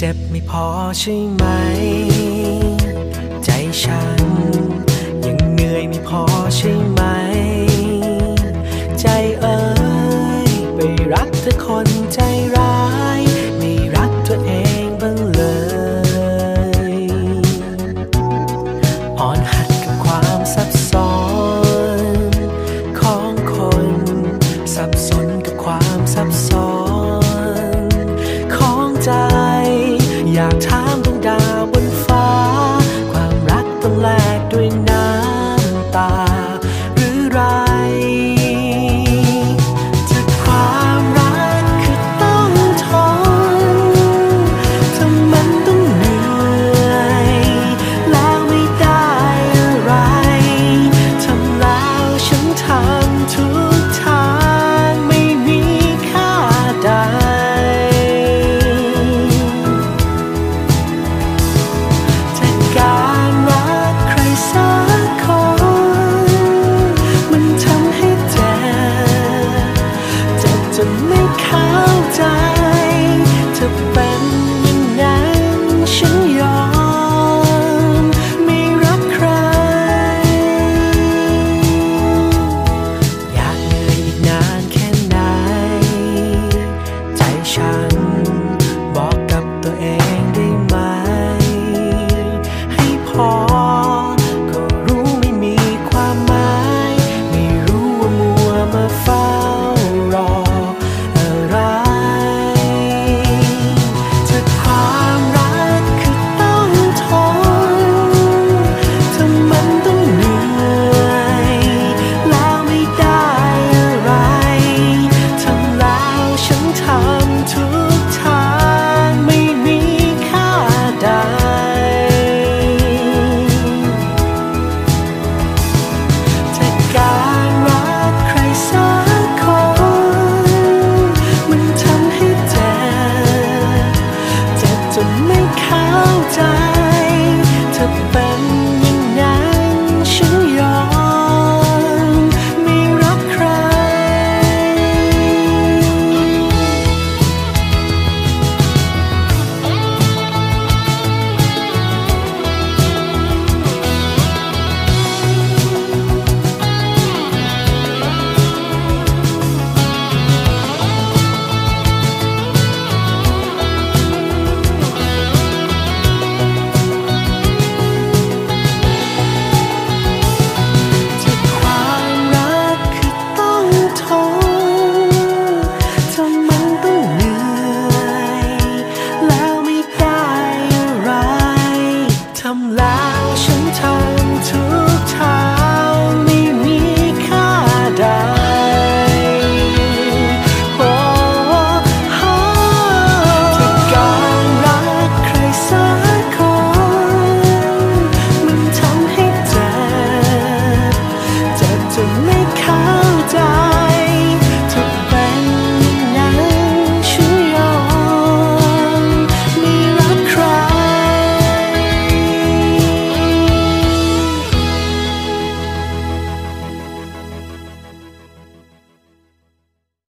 เจ็บไม่พอใช่ไหม ใจฉัน ยังเหนื่อยไม่พอใช่ไหม ใจเอ๋ยไปรักเธอคนใจร้าย 他。挑战 몰라.